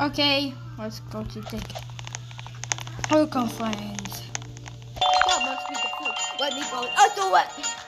Okay, let's go to the Oh conference. What must be the food? Let me go. Oh, so what?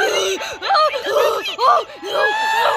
Oh, no, no, no.